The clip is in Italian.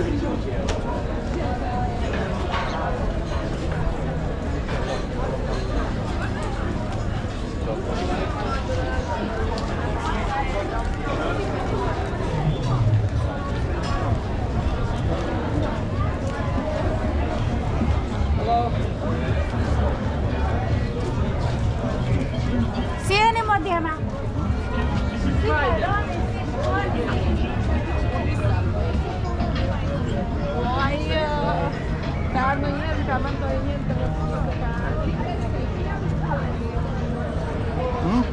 Hello. See you anymore, dear ma'am. Hmm?